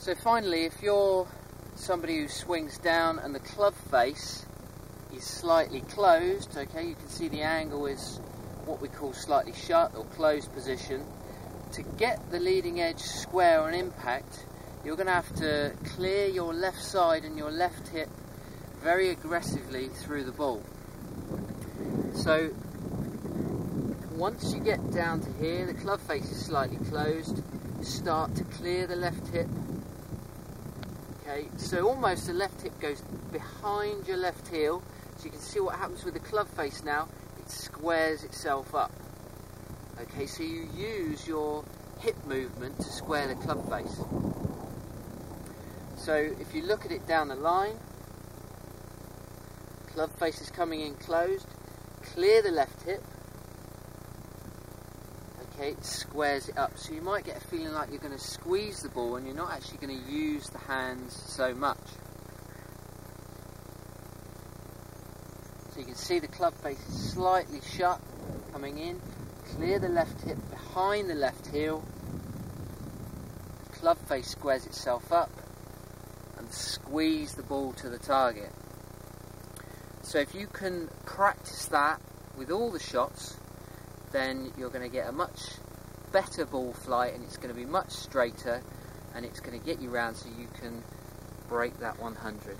So finally, if you're somebody who swings down and the club face is slightly closed, okay, you can see the angle is what we call slightly shut or closed position. To get the leading edge square on impact, you're going to have to clear your left side and your left hip very aggressively through the ball. So once you get down to here, the club face is slightly closed, start to clear the left hip. Okay, so almost the left hip goes behind your left heel, so you can see what happens with the club face now, it squares itself up. Okay, so you use your hip movement to square the club face. So if you look at it down the line, club face is coming in closed, clear the left hip, okay, it squares it up. So you might get a feeling like you're going to squeeze the ball and you're not actually going to use the hands so much. So you can see the club face is slightly shut, coming in, clear the left hip behind the left heel, club face squares itself up and squeeze the ball to the target. So if you can practice that with all the shots, then you're going to get a much better ball flight and it's going to be much straighter and it's going to get you round so you can break that 100.